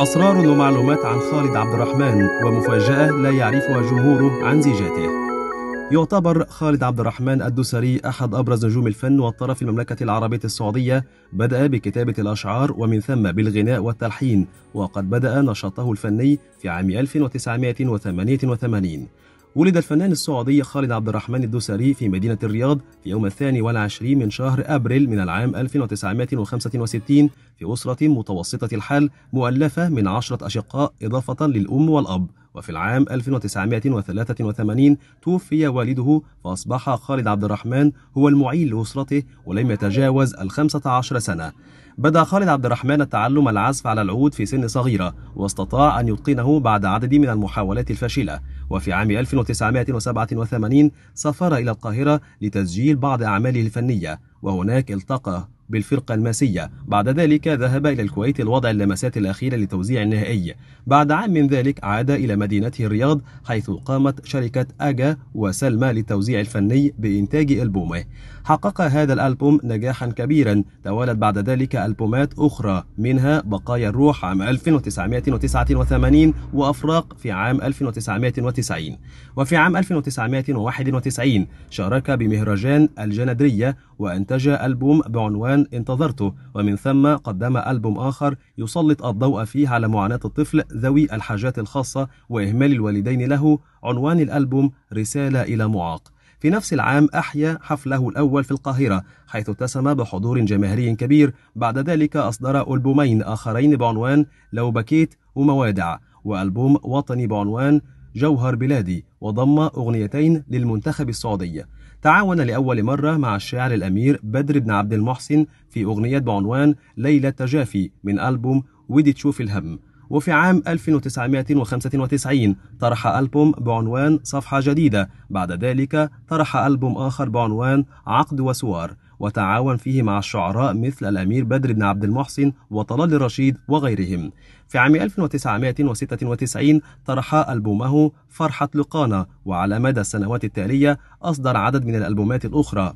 أسرار ومعلومات عن خالد عبد الرحمن ومفاجأة لا يعرفها جمهوره عن زيجاته. يعتبر خالد عبد الرحمن الدسري أحد أبرز نجوم الفن والطرف في المملكة العربية السعودية بدأ بكتابة الأشعار ومن ثم بالغناء والتلحين وقد بدأ نشاطه الفني في عام 1988 ولد الفنان السعودي خالد عبد الرحمن الدوسري في مدينة الرياض في يوم الثاني والعشرين من شهر أبريل من العام 1965 في أسرة متوسطة الحال مؤلفة من عشرة أشقاء إضافة للأم والأب. وفي العام 1983 توفي والده فأصبح خالد عبد الرحمن هو المعين لأسرته ولم يتجاوز الخمسة عشر سنة. بدأ خالد عبد الرحمن التعلم العزف على العود في سن صغيرة واستطاع أن يتقنه بعد عدد من المحاولات الفاشلة. وفي عام 1987 سافر إلى القاهرة لتسجيل بعض أعماله الفنية وهناك التقى بالفرقة الماسية. بعد ذلك ذهب إلى الكويت لوضع اللمسات الأخيرة لتوزيع النهائي. بعد عام من ذلك عاد إلى مدينته الرياض حيث قامت شركة أجا وسلمى للتوزيع الفني بإنتاج ألبومه. حقق هذا الألبوم نجاحا كبيرا. توالت بعد ذلك ألبومات أخرى منها بقايا الروح عام 1989 وأفراق في عام 1990 وفي عام 1991 شارك بمهرجان الجندرية وأنتج ألبوم بعنوان انتظرته. ومن ثم قدم ألبوم آخر يسلط الضوء فيه على معاناة الطفل ذوي الحاجات الخاصة وإهمال الوالدين له. عنوان الألبوم رسالة إلى معاق. في نفس العام أحيا حفله الأول في القاهرة حيث اتسم بحضور جماهيري كبير. بعد ذلك أصدر ألبومين آخرين بعنوان لو بكيت وموادع وألبوم وطني بعنوان جوهر بلادي وضم أغنيتين للمنتخب السعودي. تعاون لأول مرة مع الشاعر الأمير بدر بن عبد المحسن في أغنية بعنوان ليلة تجافي من ألبوم ودي تشوف الهم. وفي عام 1995 طرح ألبوم بعنوان صفحة جديدة. بعد ذلك طرح ألبوم آخر بعنوان عقد وسوار. وتعاون فيه مع الشعراء مثل الأمير بدر بن عبد المحسن وطلال الرشيد وغيرهم. في عام 1996 طرح ألبومه فرحة لقانا وعلى مدى السنوات التالية أصدر عدد من الألبومات الأخرى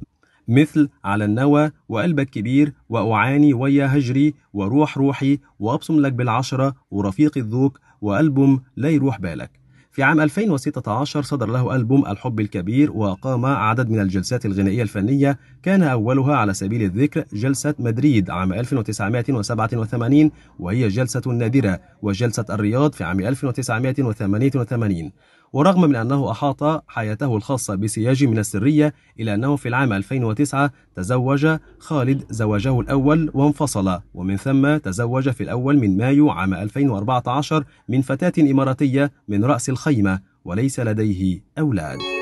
مثل على النوى وقلبك كبير وأعاني ويا هجري وروح روحي وأبصم لك بالعشرة ورفيق الذوق وألبوم لا يروح بالك. في عام 2016 صدر له ألبوم الحب الكبير وقام عدد من الجلسات الغنائية الفنية كان أولها على سبيل الذكر جلسة مدريد عام 1987 وهي جلسة نادرة وجلسة الرياض في عام 1988 ورغم من أنه أحاط حياته الخاصة بسياج من السرية إلا أنه في العام 2009 تزوج خالد زواجه الأول وانفصل ومن ثم تزوج في الأول من مايو عام 2014 من فتاة إماراتية من رأس الخيمة وليس لديه أولاد.